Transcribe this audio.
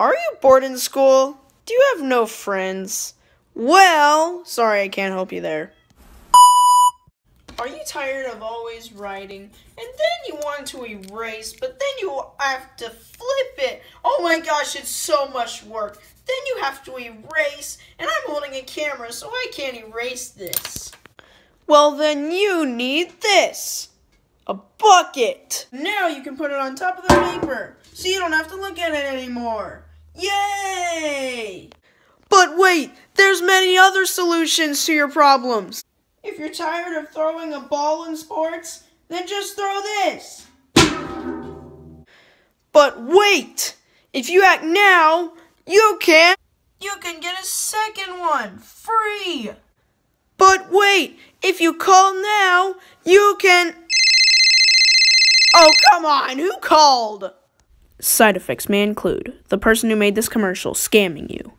Are you bored in school? Do you have no friends? Well, sorry I can't help you there. Are you tired of always writing and then you want to erase, but then you have to flip it? Oh my gosh, it's so much work. Then you have to erase, and I'm holding a camera, so I can't erase this. Well, then you need this a bucket. Now you can put it on top of the paper, so you don't have to look at it anymore. Yay! But wait, there's many other solutions to your problems. If you're tired of throwing a ball in sports, then just throw this. But wait! If you act now, you can you can get a second one free. But wait, if you call now, you can Oh, come on, who called? Side effects may include the person who made this commercial scamming you,